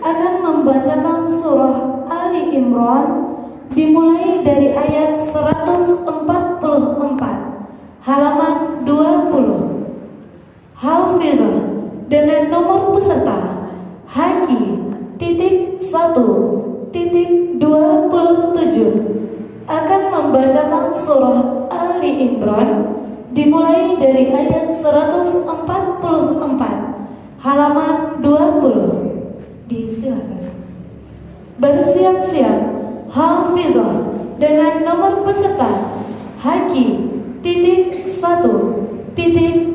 akan membacakan surah Ali Imran dimulai dari ayat 144 halaman 20 Hafizah dengan nomor peserta Haki titik 1 titik 27 akan membacakan surah Ali Imran dimulai dari ayat 144 halaman 20 disilakan. Bersiap-siap hafizah dengan nomor peserta Haki titik satu titik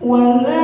وما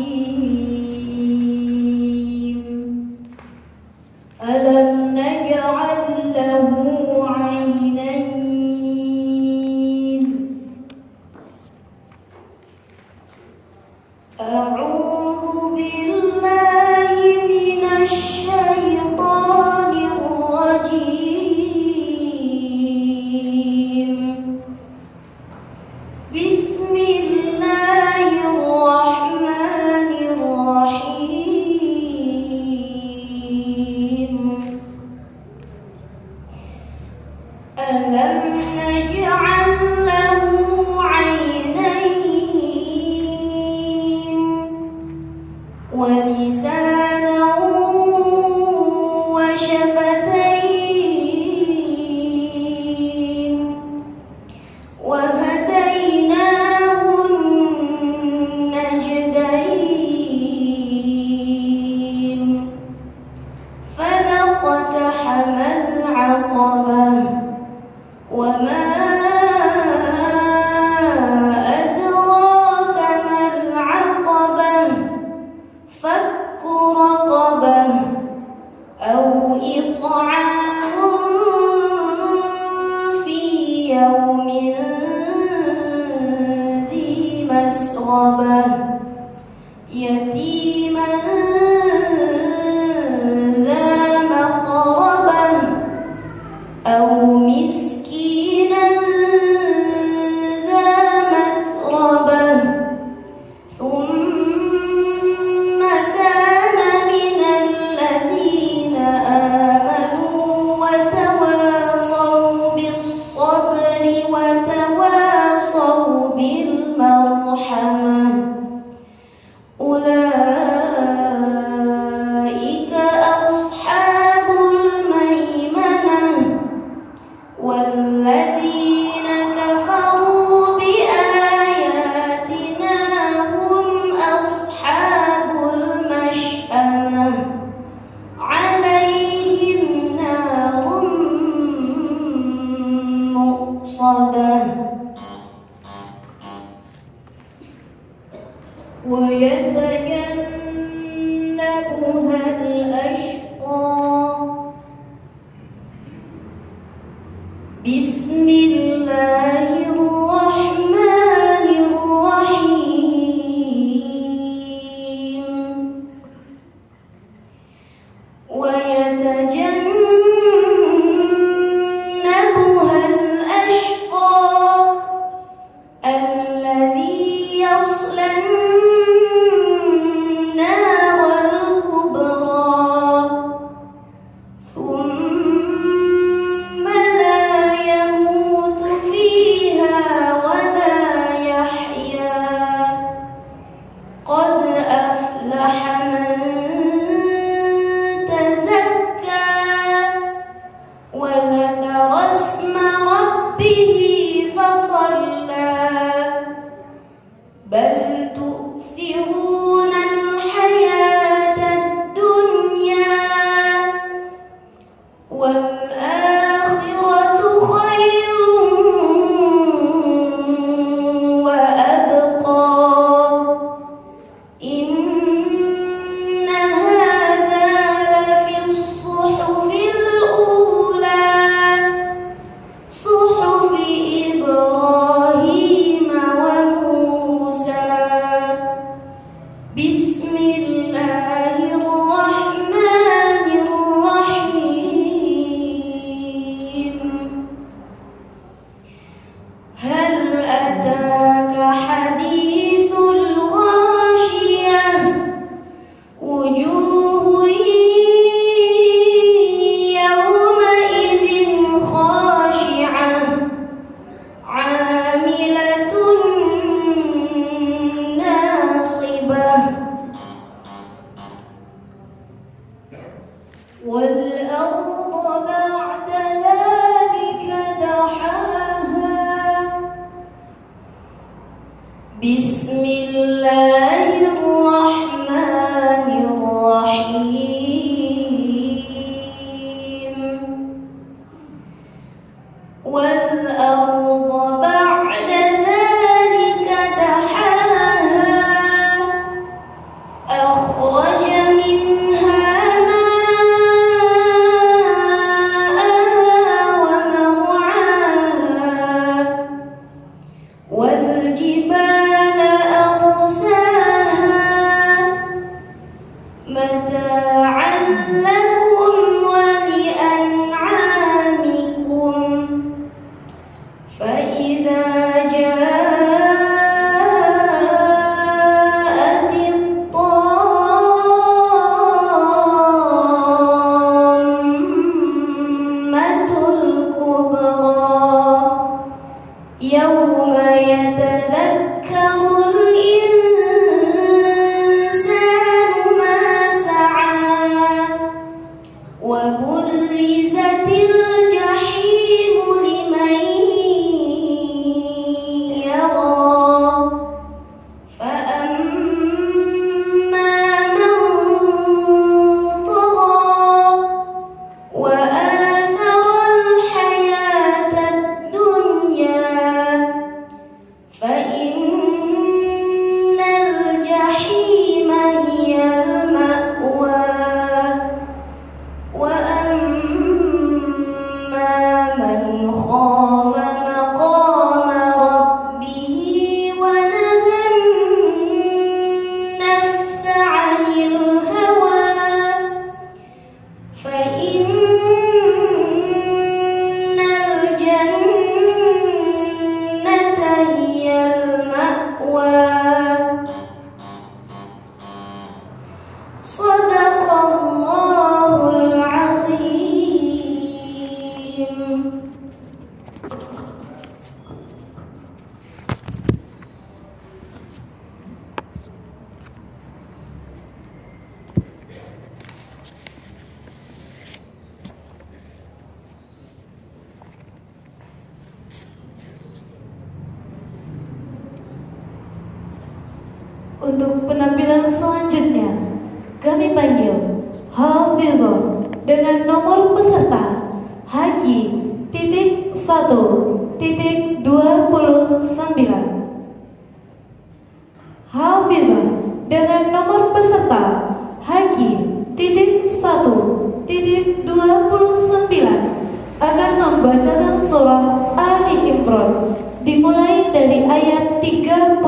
Peserta Haji titik satu titik dua puluh sembilan. Akan membacakan surah Ali Imran dimulai dari ayat 31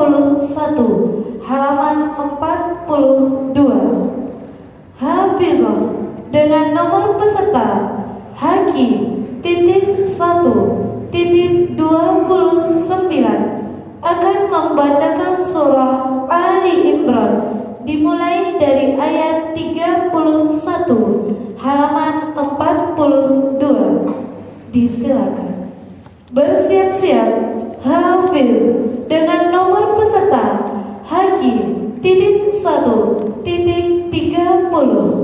halaman 42 Hafizah dengan nomor peserta Haki titik 1 titik 29 akan membacakan surah Ali Imran dimulai dari ayat 31 halaman 42 disilakan. Bersiap-siap hafiz dengan nomor peserta Haji titik satu titik 30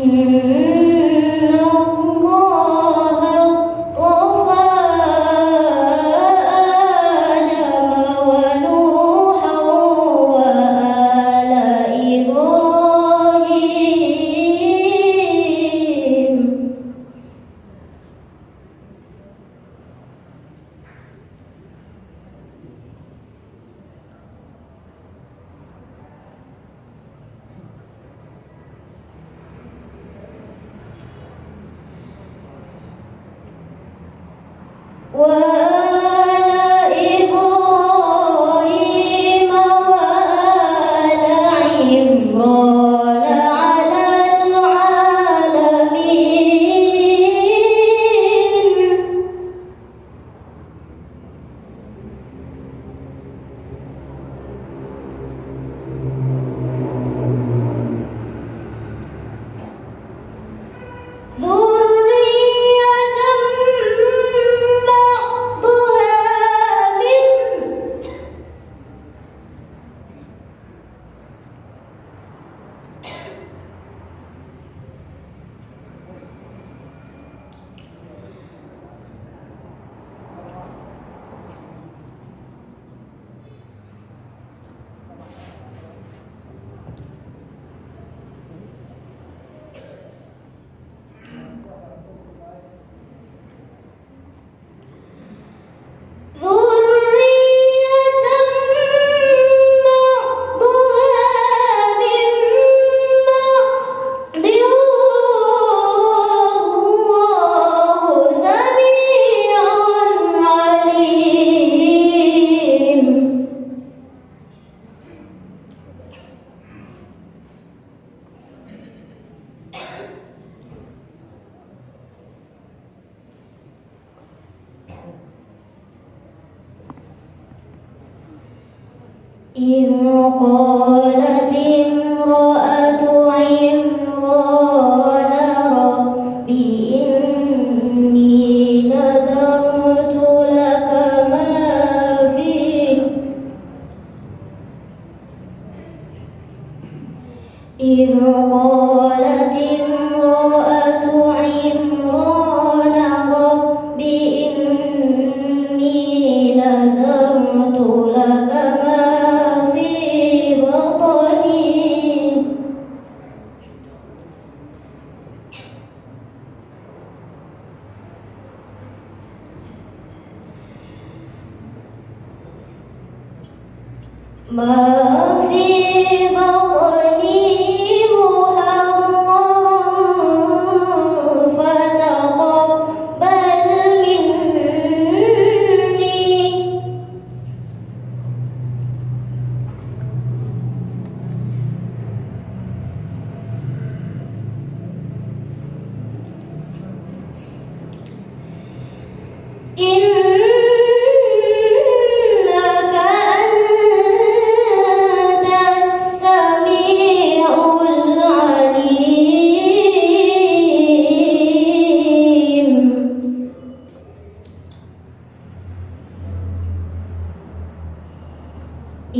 Mm-hmm.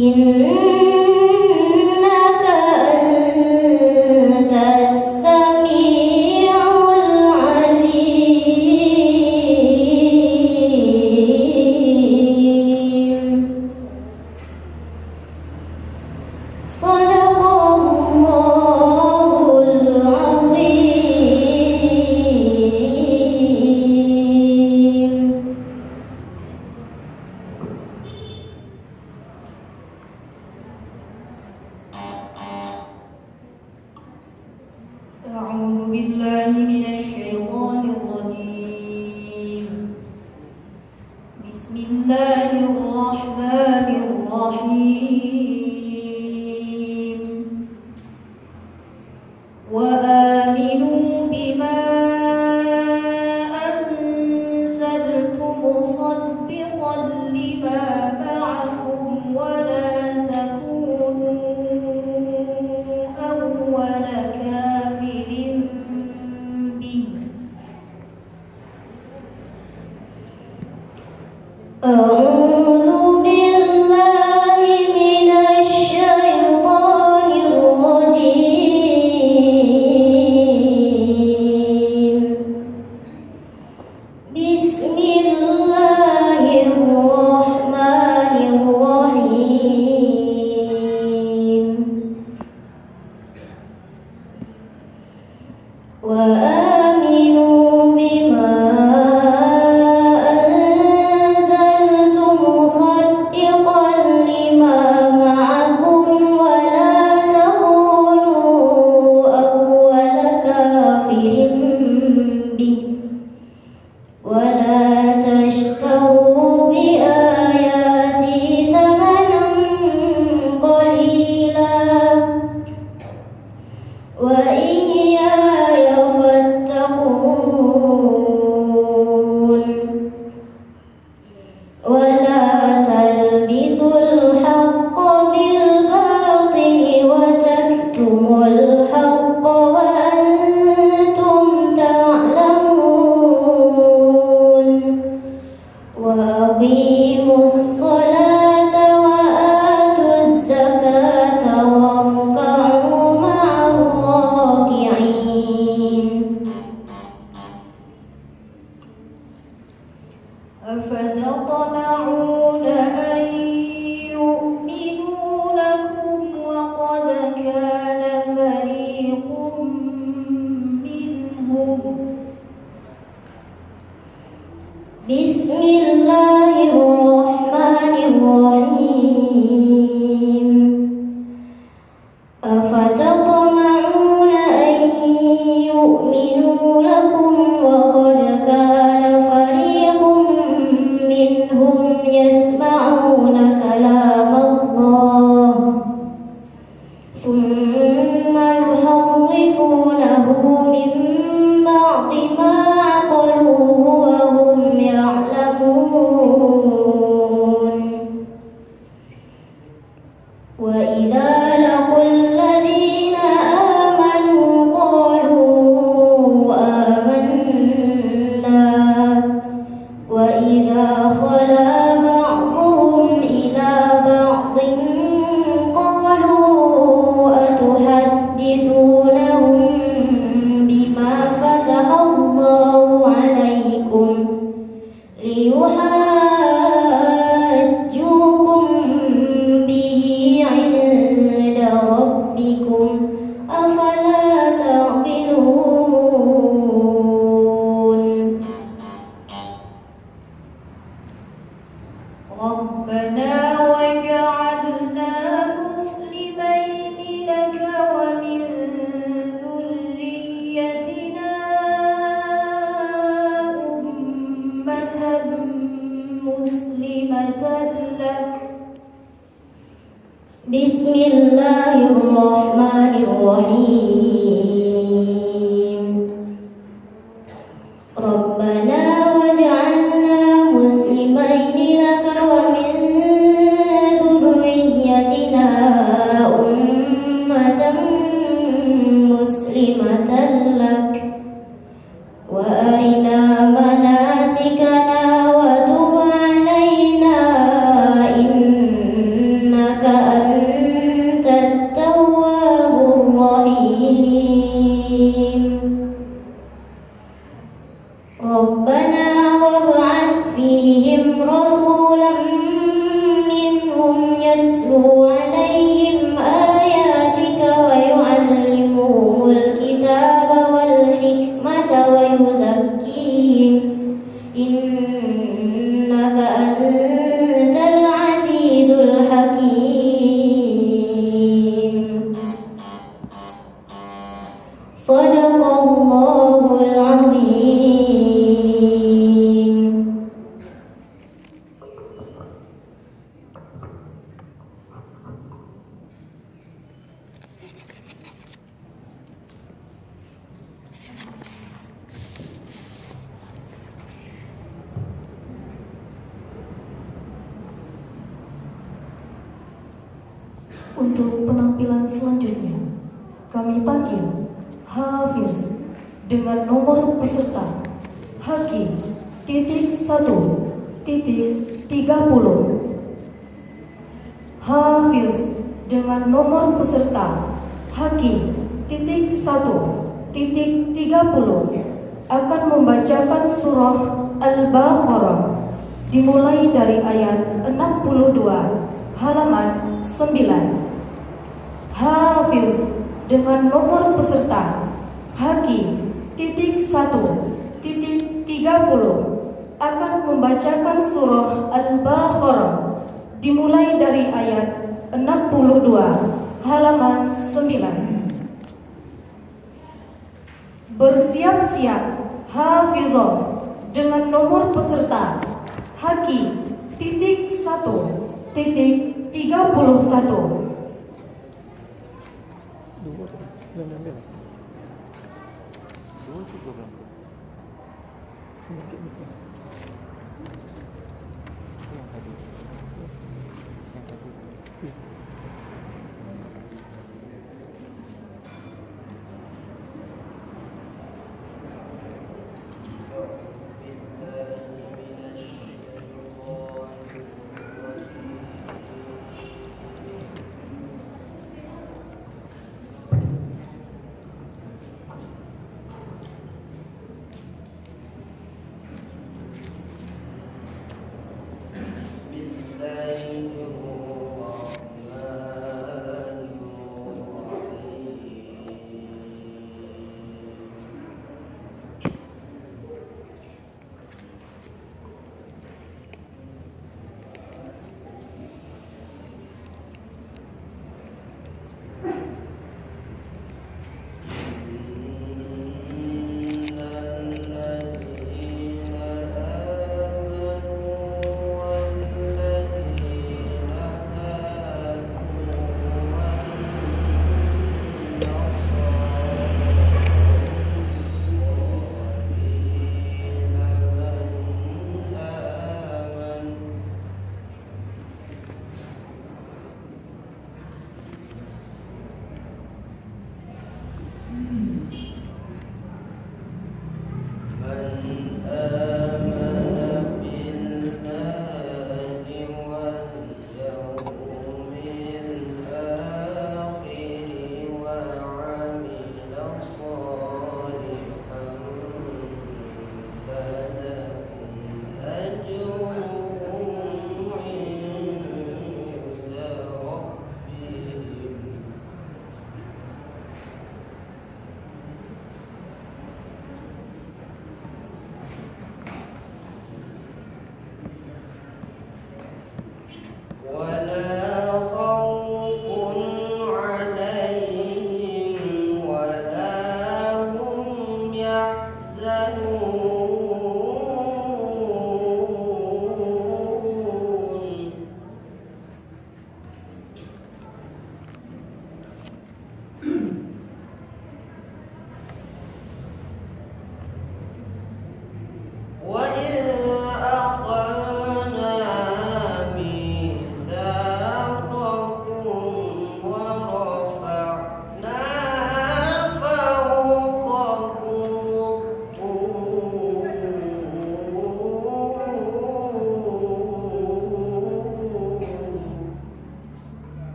因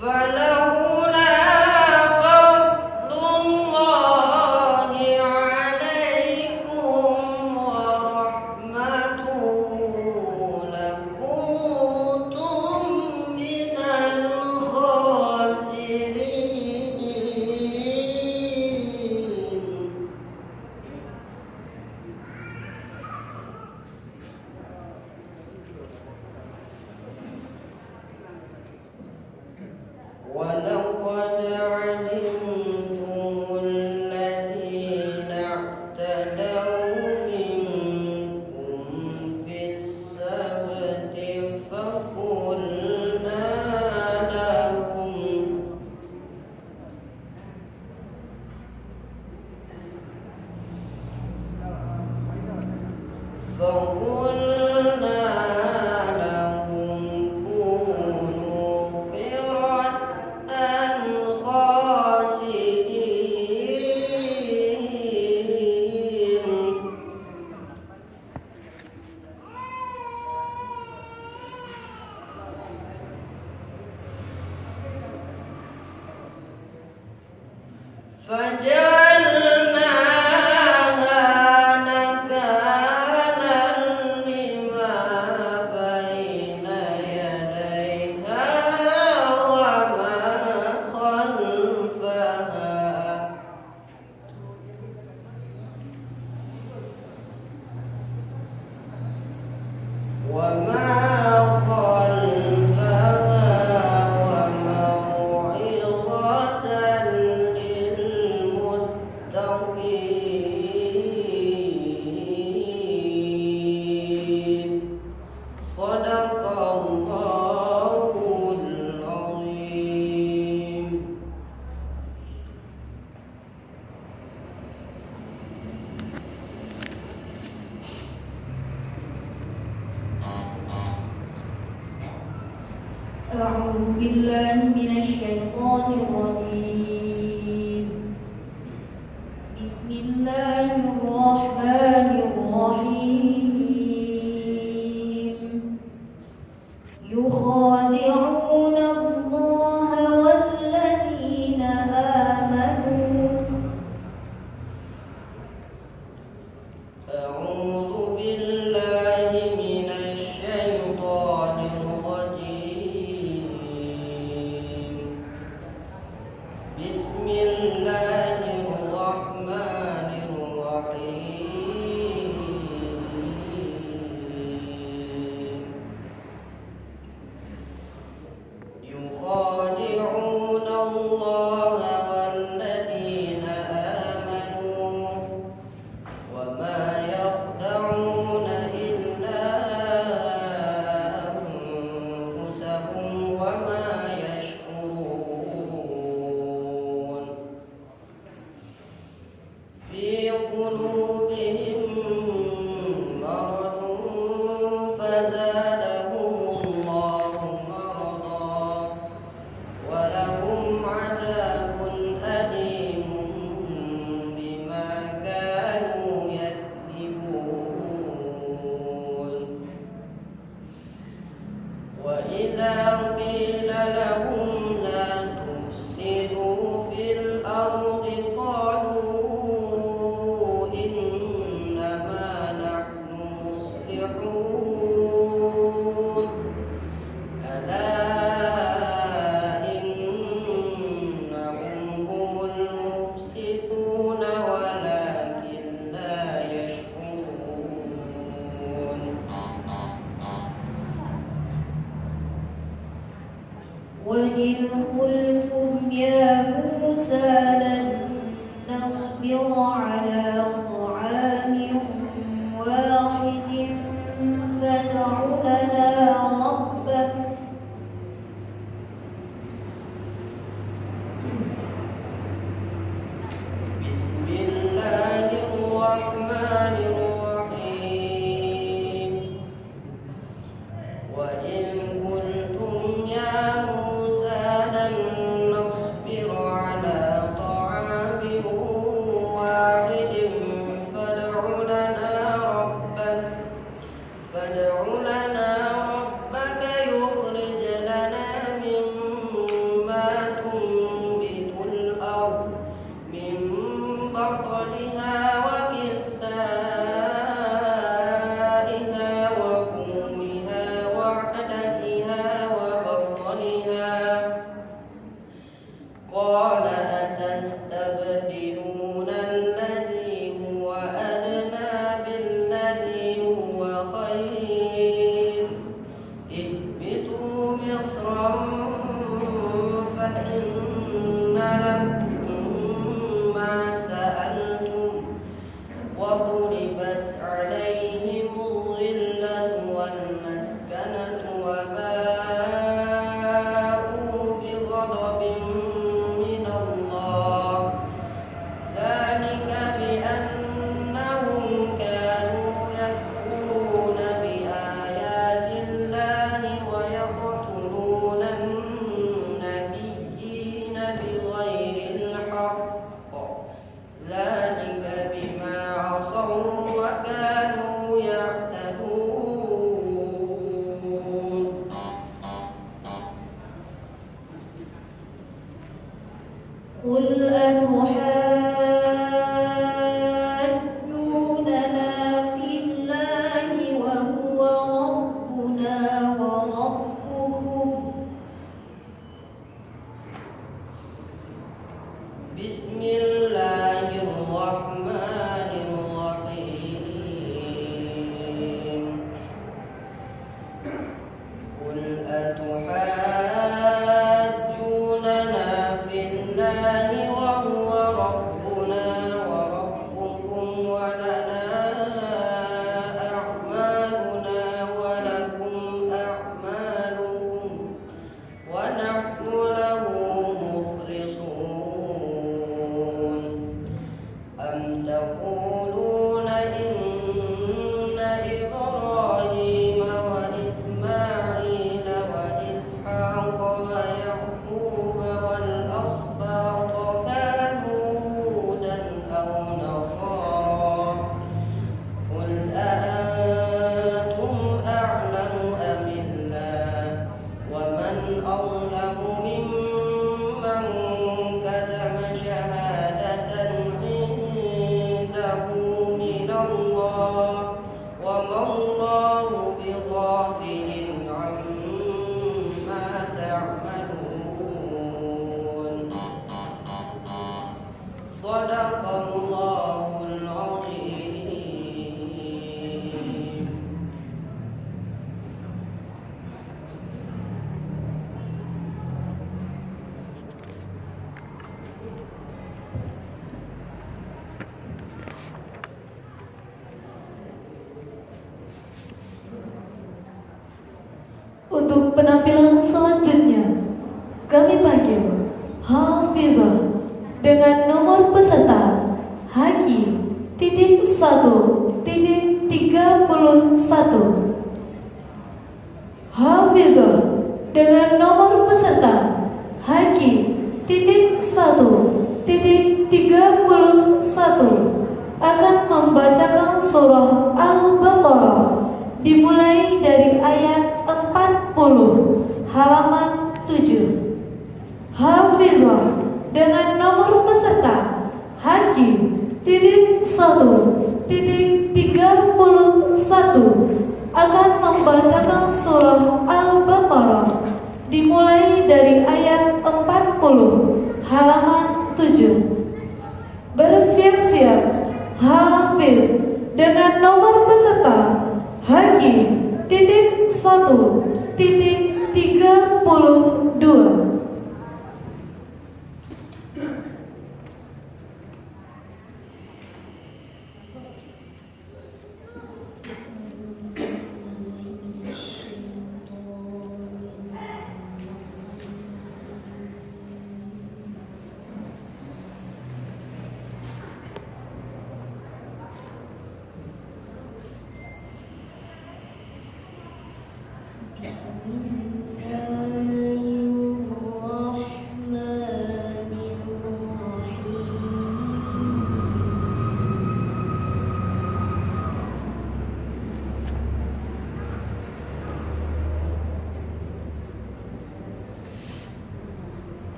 فادع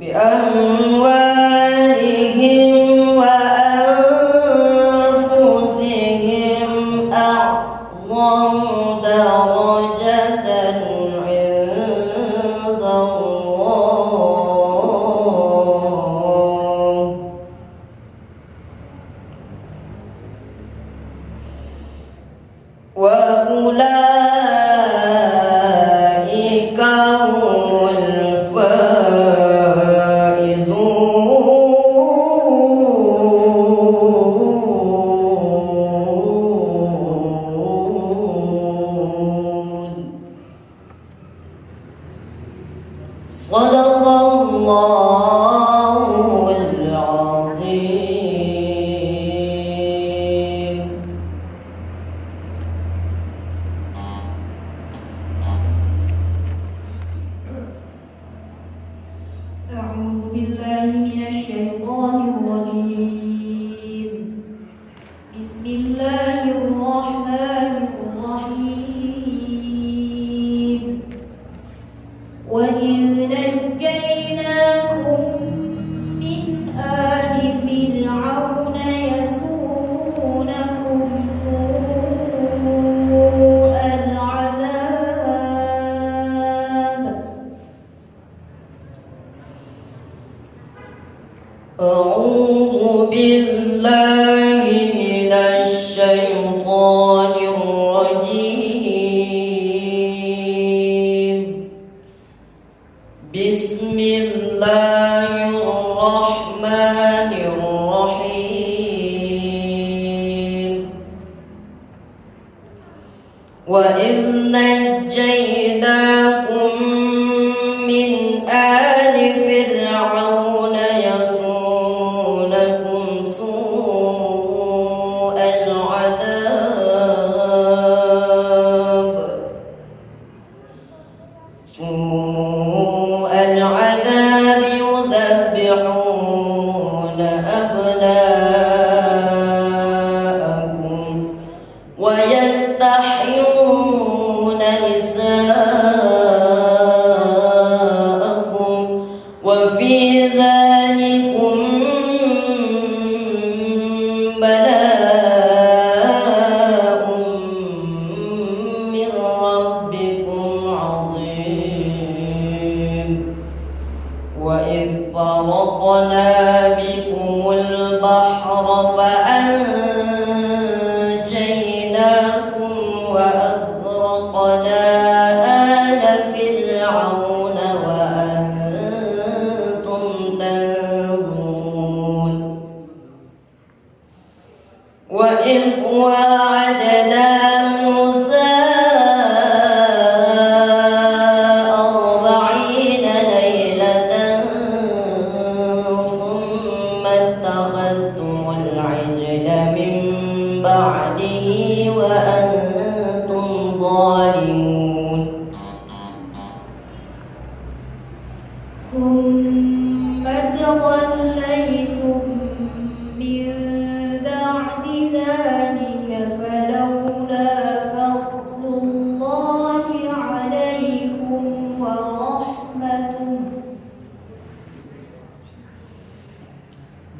بأموال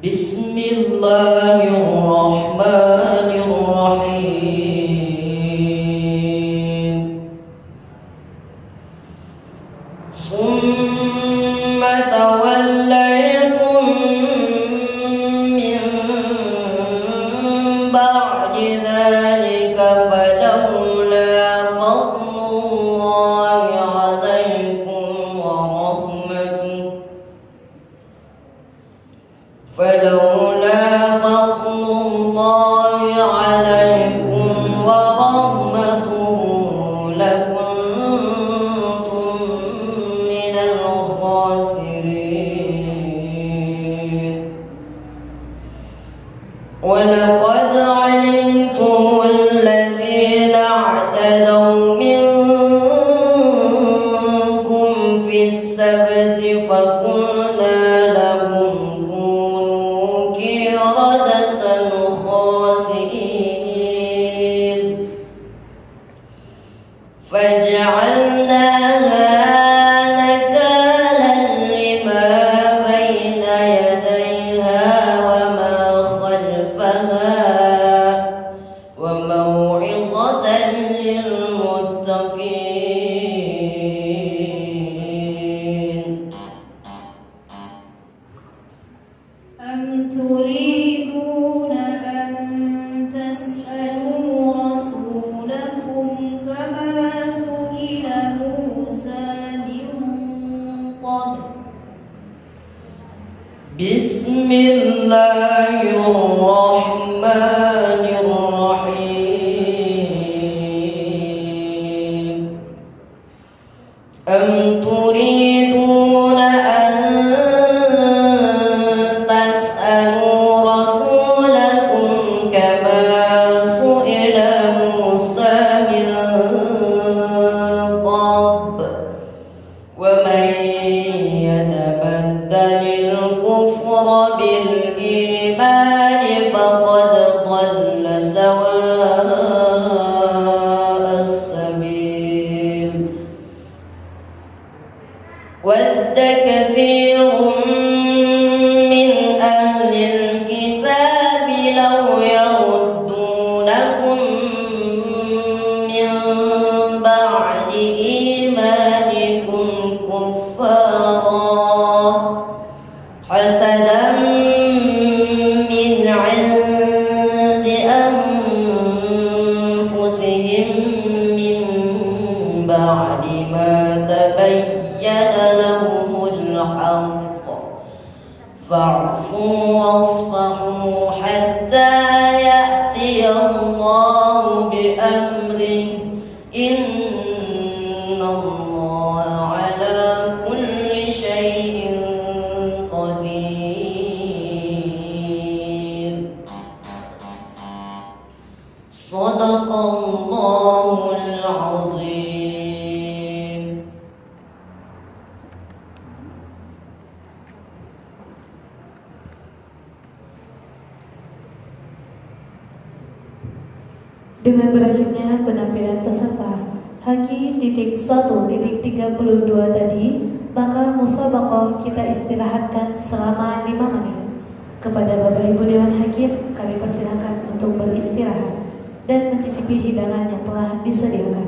بسم الله Kepada Bapak Ibu Dewan Hakim, kami persilakan untuk beristirahat dan mencicipi hidangan yang telah disediakan.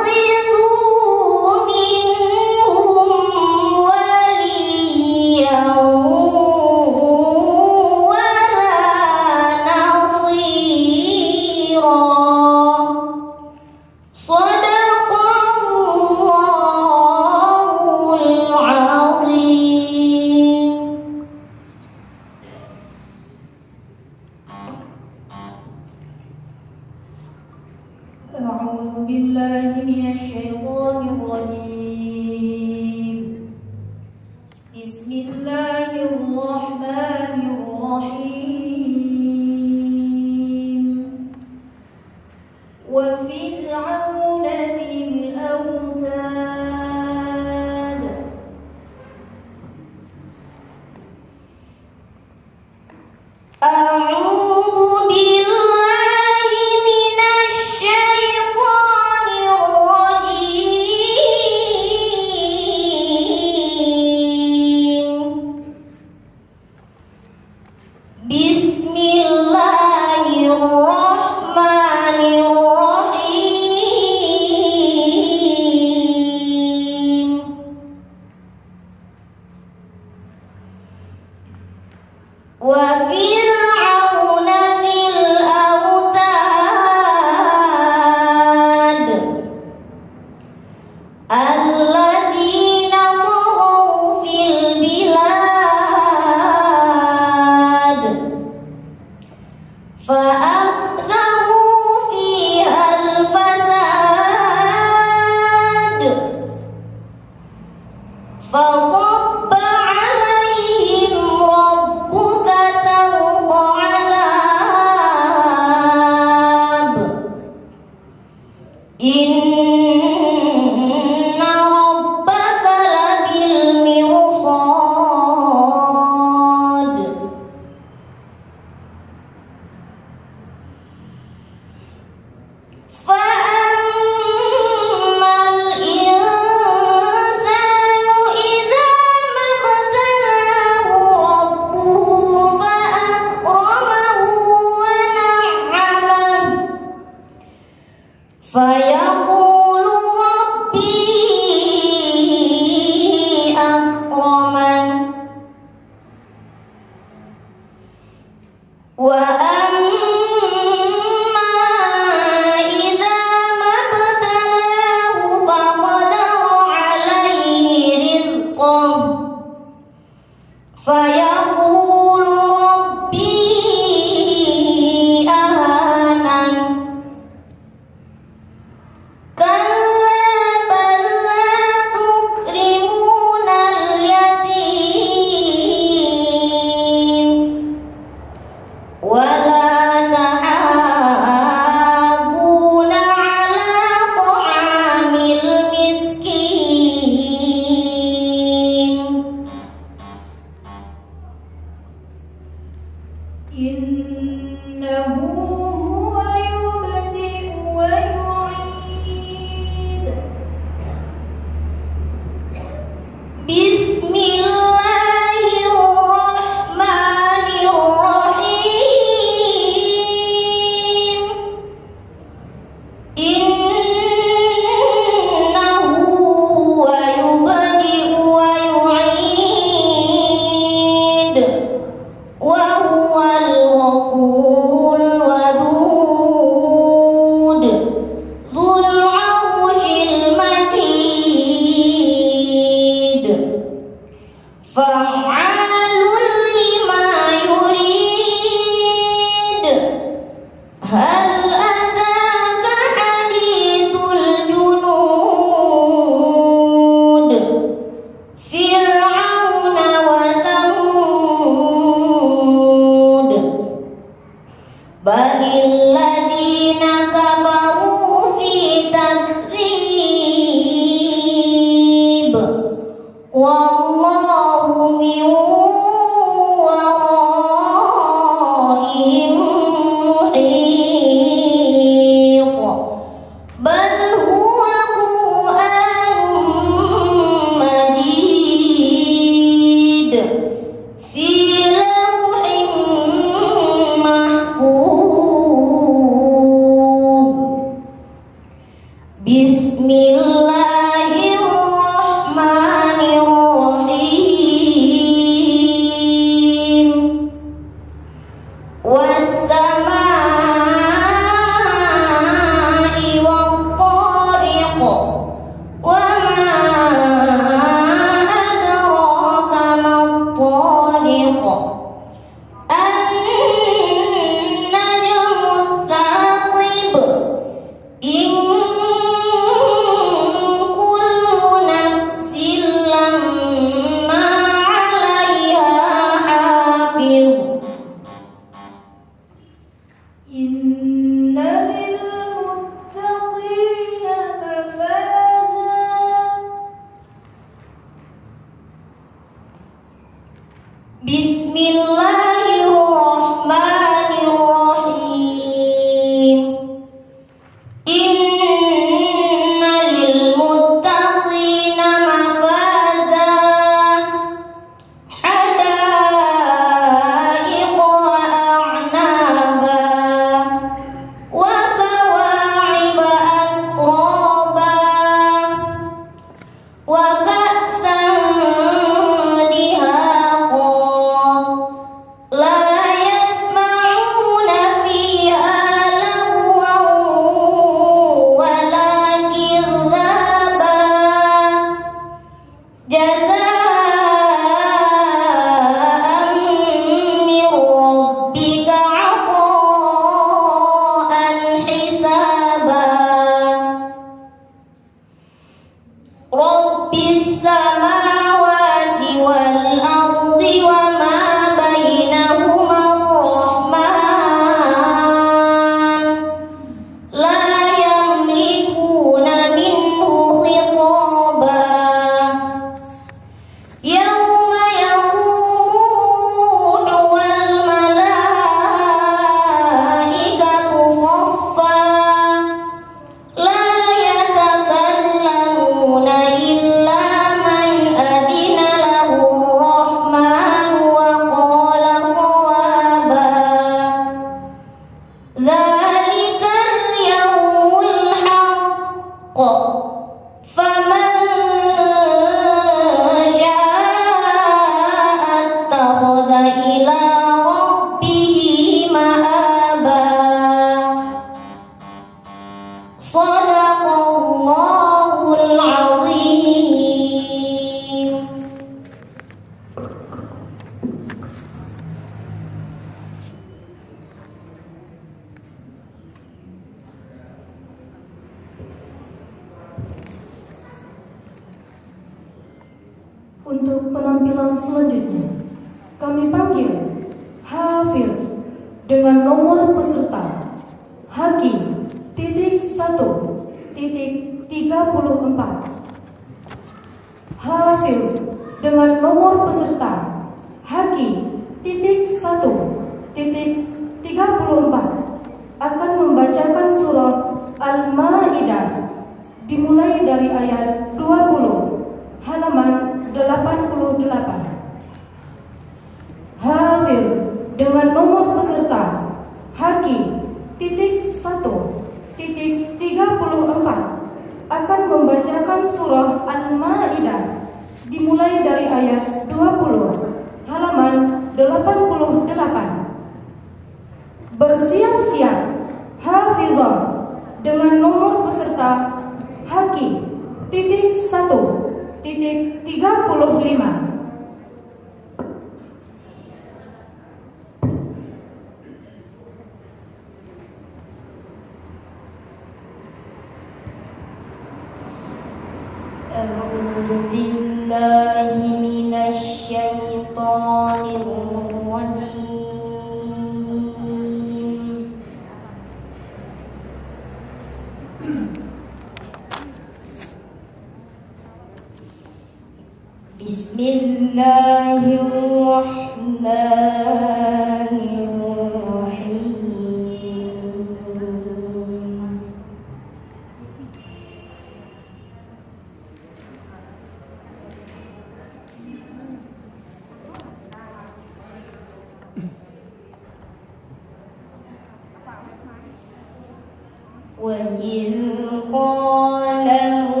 é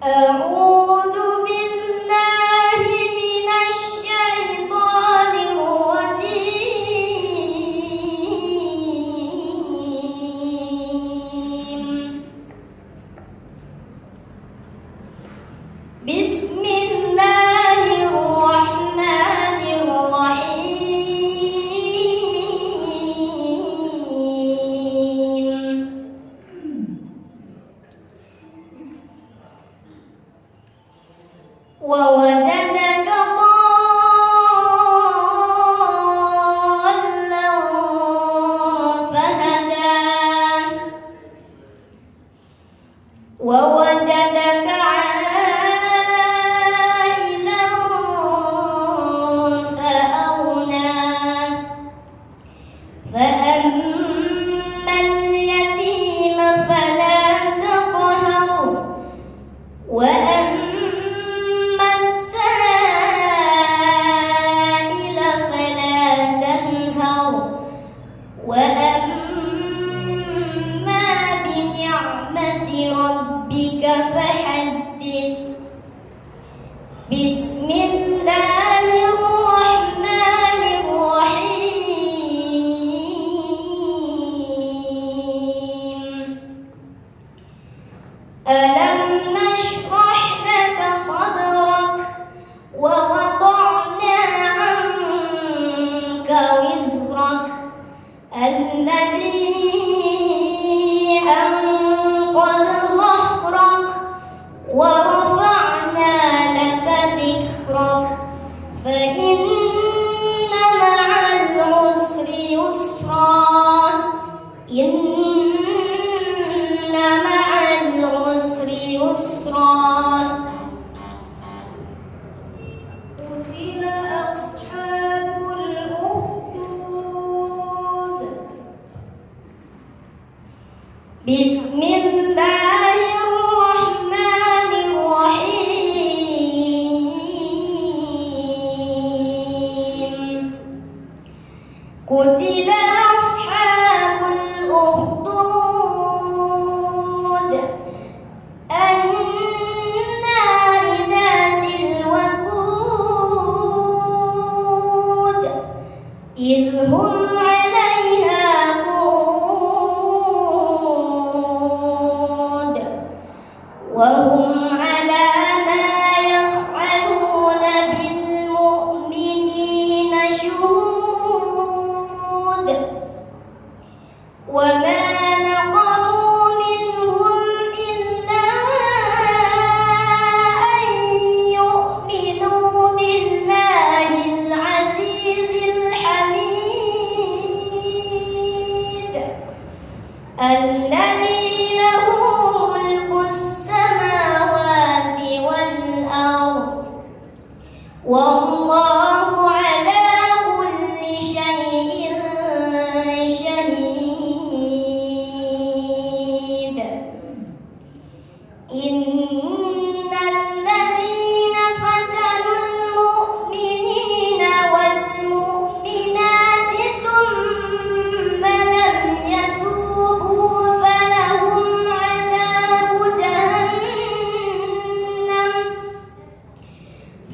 呃呜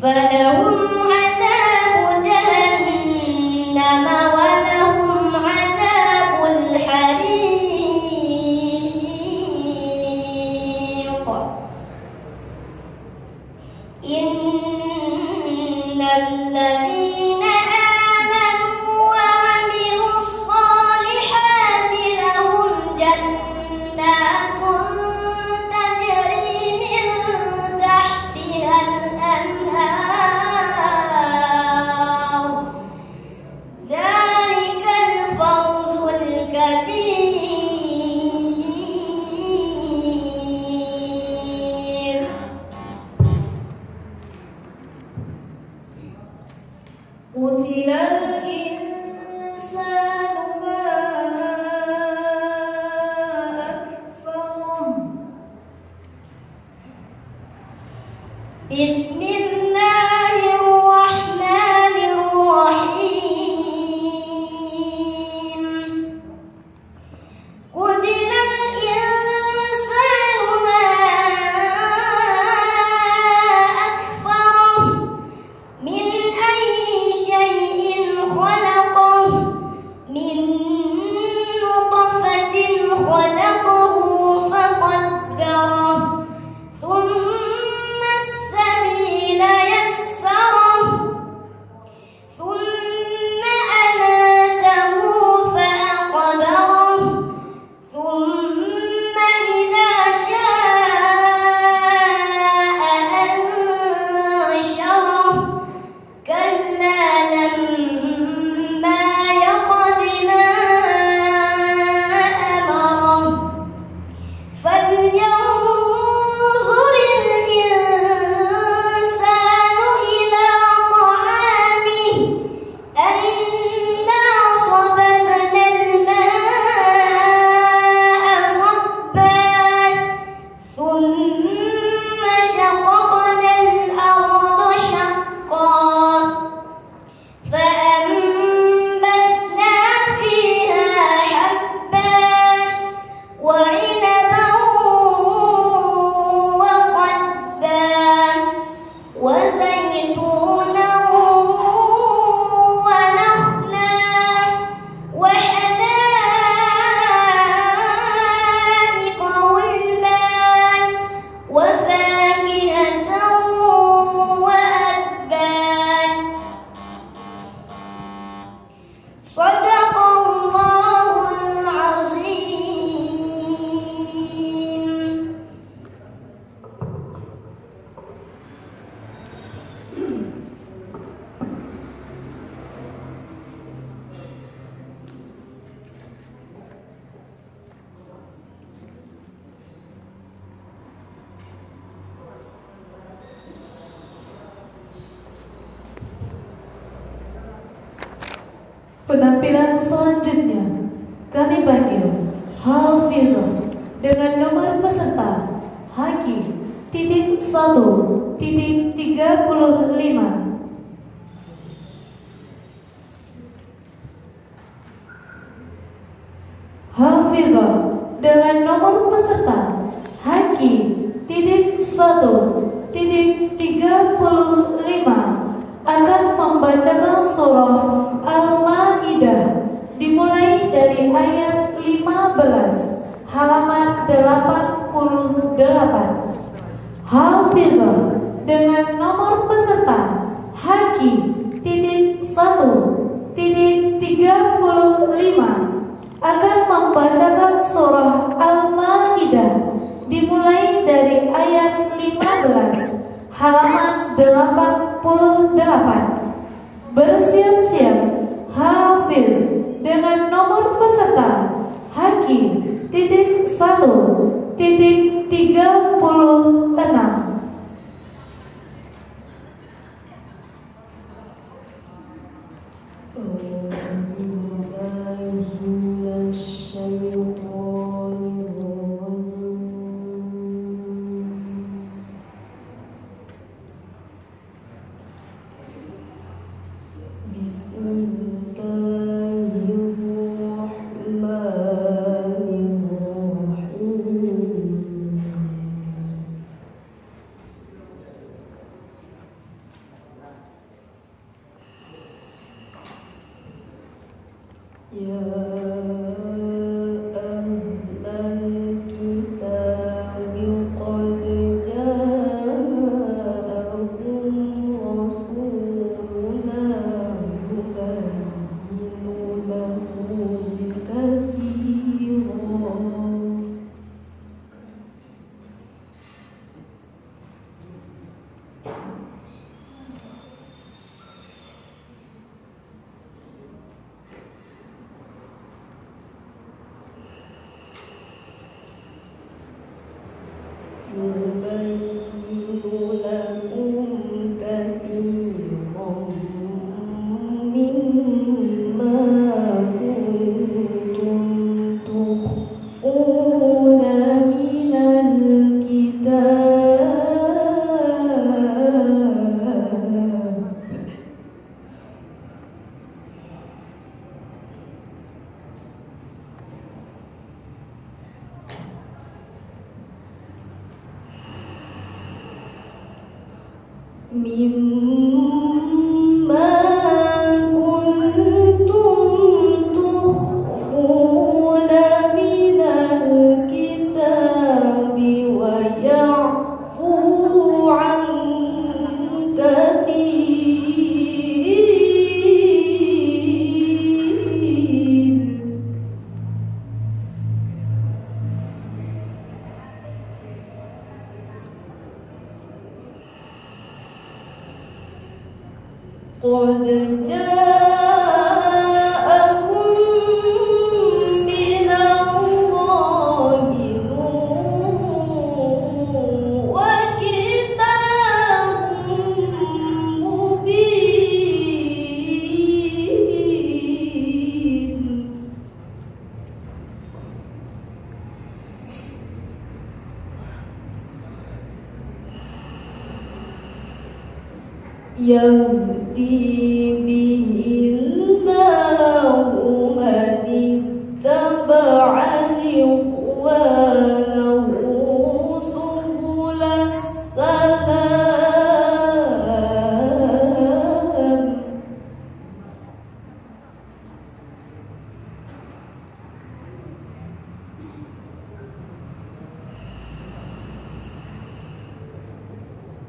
فلهم Membacakan surah Al-Maidah dimulai dari ayat 15 halaman 88 Hafizah dengan nomor peserta Haki titik satu titik tiga puluh lima. Akan membacakan surah Al-Maidah dimulai dari ayat 15 halaman 88 bersiap-siap Hafiz dengan nomor peserta Haki titik satu titik 36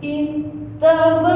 इन तब